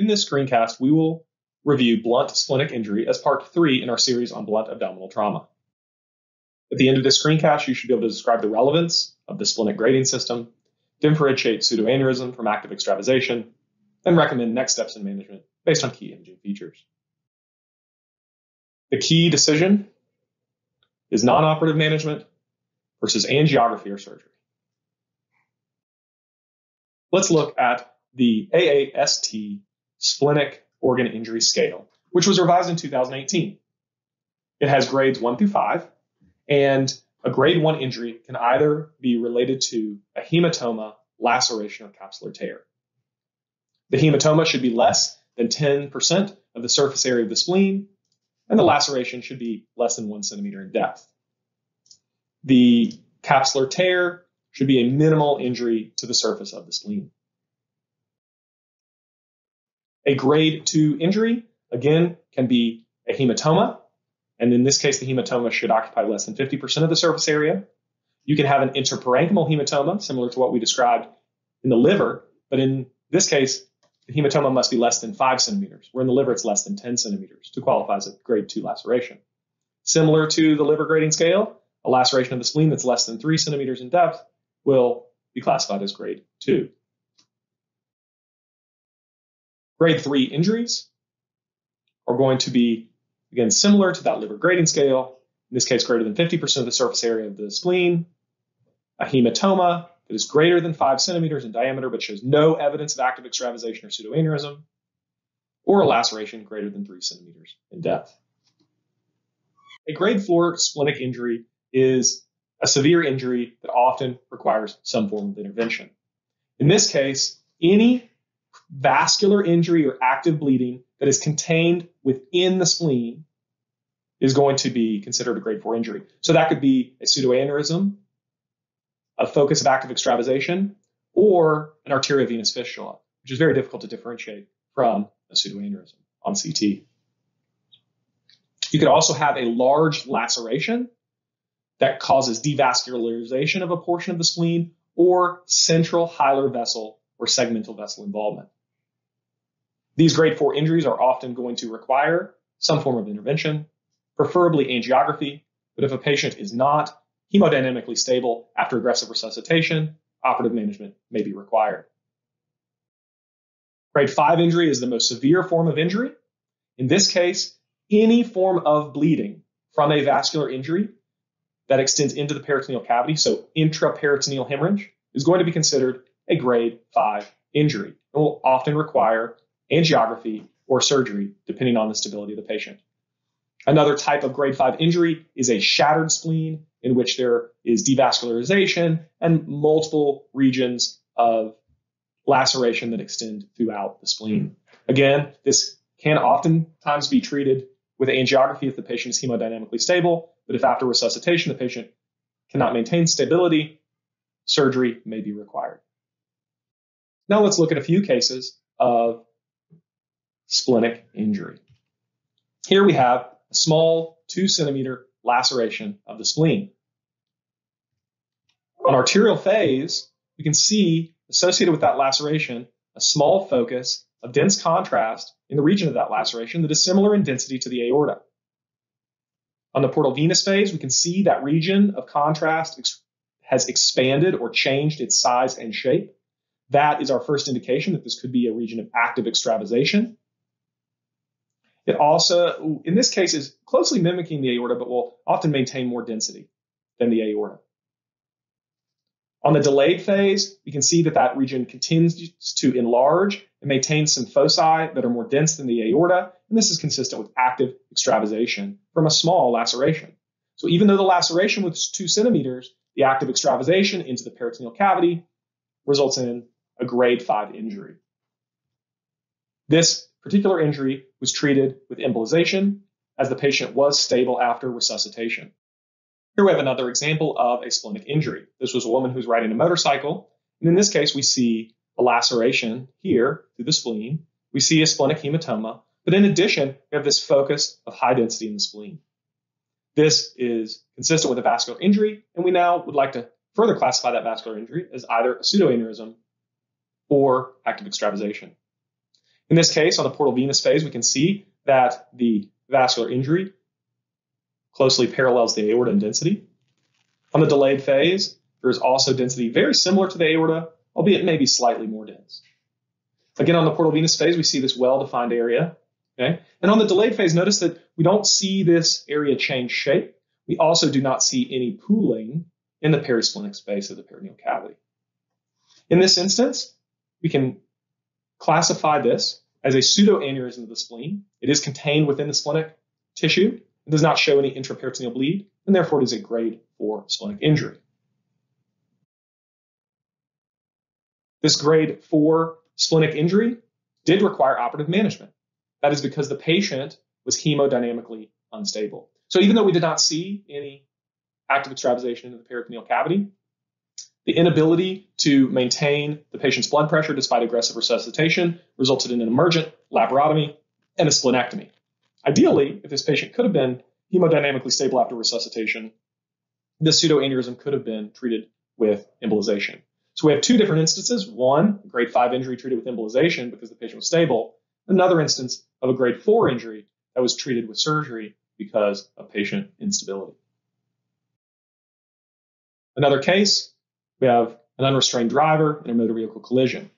In this screencast, we will review blunt splenic injury as part three in our series on blunt abdominal trauma. At the end of this screencast, you should be able to describe the relevance of the splenic grading system, differentiate pseudoaneurysm from active extravasation, and recommend next steps in management based on key imaging features. The key decision is non-operative management versus angiography or surgery. Let's look at the AAST splenic organ injury scale, which was revised in 2018. It has grades one through five, and a grade one injury can either be related to a hematoma, laceration, or capsular tear. The hematoma should be less than 10% of the surface area of the spleen, and the laceration should be less than one centimeter in depth. The capsular tear should be a minimal injury to the surface of the spleen. A grade 2 injury, again, can be a hematoma, and in this case, the hematoma should occupy less than 50% of the surface area. You can have an intraparenchymal hematoma, similar to what we described in the liver, but in this case, the hematoma must be less than 5 centimeters, where in the liver it's less than 10 centimeters to qualify as a grade 2 laceration. Similar to the liver grading scale, a laceration of the spleen that's less than 3 centimeters in depth will be classified as grade 2. Grade 3 injuries are going to be, again, similar to that liver grading scale, in this case, greater than 50% of the surface area of the spleen, a hematoma that is greater than 5 centimeters in diameter but shows no evidence of active extravasation or pseudoaneurysm, or a laceration greater than 3 centimeters in depth. A grade 4 splenic injury is a severe injury that often requires some form of intervention. In this case, any vascular injury or active bleeding that is contained within the spleen is going to be considered a grade 4 injury. So that could be a pseudoaneurysm, a focus of active extravasation, or an arteriovenous fistula, which is very difficult to differentiate from a pseudoaneurysm on CT. You could also have a large laceration that causes devascularization of a portion of the spleen or central hilar vessel or segmental vessel involvement. These grade 4 injuries are often going to require some form of intervention, preferably angiography, but if a patient is not hemodynamically stable after aggressive resuscitation, operative management may be required. Grade 5 injury is the most severe form of injury. In this case, any form of bleeding from a vascular injury that extends into the peritoneal cavity, so intraperitoneal hemorrhage, is going to be considered a grade 5 injury and will often require angiography, or surgery, depending on the stability of the patient. Another type of grade 5 injury is a shattered spleen, in which there is devascularization and multiple regions of laceration that extend throughout the spleen. Again, this can oftentimes be treated with angiography if the patient is hemodynamically stable, but if after resuscitation the patient cannot maintain stability, surgery may be required. Now let's look at a few cases of splenic injury. Here we have a small two centimeter laceration of the spleen. On arterial phase, we can see associated with that laceration a small focus of dense contrast in the region of that laceration that is similar in density to the aorta. On the portal venous phase, we can see that region of contrast ex- has expanded or changed its size and shape. That is our first indication that this could be a region of active extravasation. It also, in this case, is closely mimicking the aorta, but will often maintain more density than the aorta. On the delayed phase, we can see that that region continues to enlarge and maintain some foci that are more dense than the aorta, and this is consistent with active extravasation from a small laceration. So even though the laceration was two centimeters, the active extravasation into the peritoneal cavity results in a grade 5 injury. This particular injury was treated with embolization as the patient was stable after resuscitation. Here we have another example of a splenic injury. This was a woman who's riding a motorcycle. And in this case, we see a laceration here through the spleen. We see a splenic hematoma. But in addition, we have this focus of high density in the spleen. This is consistent with a vascular injury, and we now would like to further classify that vascular injury as either a pseudoaneurysm or active extravasation. In this case, on the portal venous phase, we can see that the vascular injury closely parallels the aorta in density. On the delayed phase, there is also density very similar to the aorta, albeit maybe slightly more dense. Again, on the portal venous phase, we see this well-defined area. Okay? And on the delayed phase, notice that we don't see this area change shape. We also do not see any pooling in the perisplenic space of the peritoneal cavity. In this instance, we can classify this as a pseudoaneurysm of the spleen. It is contained within the splenic tissue. It does not show any intraperitoneal bleed, and therefore it is a grade 4 splenic injury. This grade 4 splenic injury did require operative management. That is because the patient was hemodynamically unstable. So even though we did not see any active extravasation into the peritoneal cavity, the inability to maintain the patient's blood pressure despite aggressive resuscitation resulted in an emergent laparotomy and a splenectomy. Ideally, if this patient could have been hemodynamically stable after resuscitation, this pseudoaneurysm could have been treated with embolization. So we have two different instances. One, grade 5 injury treated with embolization because the patient was stable. Another instance of a grade 4 injury that was treated with surgery because of patient instability. Another case, we have an unrestrained driver in a motor vehicle collision.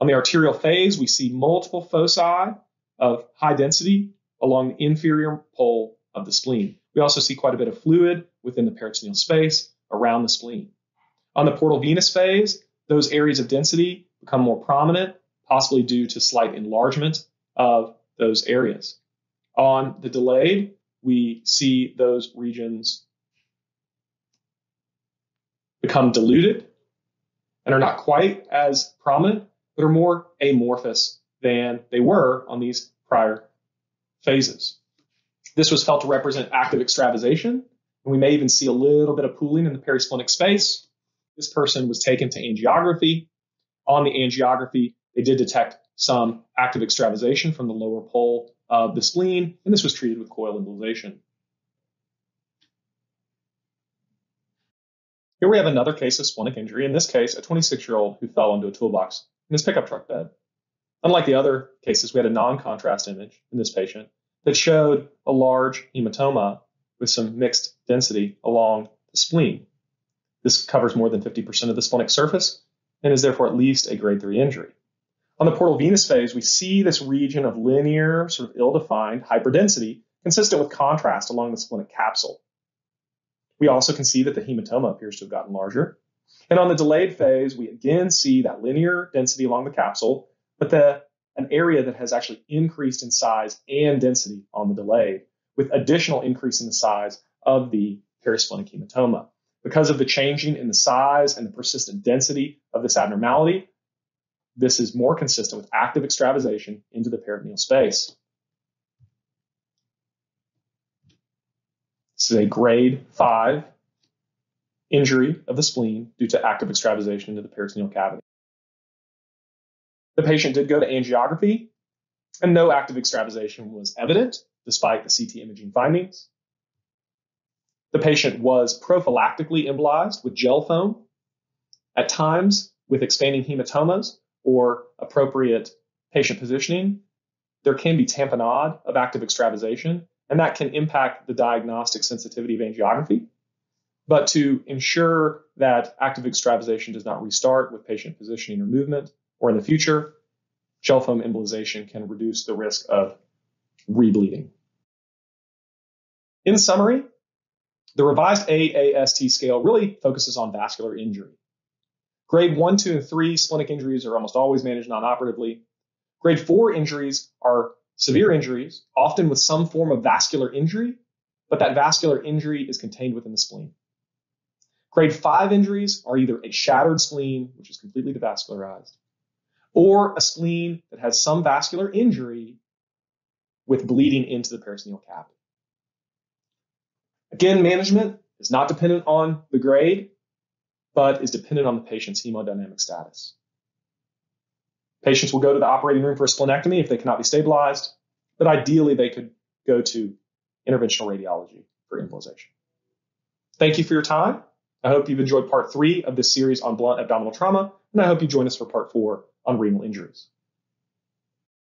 On the arterial phase, we see multiple foci of high density along the inferior pole of the spleen. We also see quite a bit of fluid within the peritoneal space around the spleen. On the portal venous phase, those areas of density become more prominent, possibly due to slight enlargement of those areas. On the delayed, we see those regions become diluted and are not quite as prominent, but are more amorphous than they were on these prior phases. This was felt to represent active extravasation, and we may even see a little bit of pooling in the perisplenic space. This person was taken to angiography. On the angiography, they did detect some active extravasation from the lower pole of the spleen, and this was treated with coil embolization. Here we have another case of splenic injury, in this case, a 26 year old who fell into a toolbox in his pickup truck bed. Unlike the other cases, we had a non contrast image in this patient that showed a large hematoma with some mixed density along the spleen. This covers more than 50% of the splenic surface and is therefore at least a grade 3 injury. On the portal venous phase, we see this region of linear, sort of ill defined hyperdensity consistent with contrast along the splenic capsule. We also can see that the hematoma appears to have gotten larger. And on the delayed phase, we again see that linear density along the capsule, but the, an area that has actually increased in size and density on the delayed, with additional increase in the size of the perisplenic hematoma. Because of the changing in the size and the persistent density of this abnormality, this is more consistent with active extravasation into the peritoneal space. This is a grade 5 injury of the spleen due to active extravasation into the peritoneal cavity. The patient did go to angiography, and no active extravasation was evident despite the CT imaging findings. The patient was prophylactically embolized with gel foam, at times with expanding hematomas or appropriate patient positioning. There can be tamponade of active extravasation, and that can impact the diagnostic sensitivity of angiography. But to ensure that active extravasation does not restart with patient positioning or movement, or in the future, gel foam embolization can reduce the risk of rebleeding. In summary, the revised AAST scale really focuses on vascular injury. Grade 1, 2, and 3 splenic injuries are almost always managed non-operatively. Grade 4 injuries are severe injuries, often with some form of vascular injury, but that vascular injury is contained within the spleen. Grade 5 injuries are either a shattered spleen, which is completely devascularized, or a spleen that has some vascular injury with bleeding into the peritoneal cavity. Again, management is not dependent on the grade, but is dependent on the patient's hemodynamic status. Patients will go to the operating room for a splenectomy if they cannot be stabilized, but ideally they could go to interventional radiology for embolization. Thank you for your time. I hope you've enjoyed part three of this series on blunt abdominal trauma, and I hope you join us for part four on renal injuries.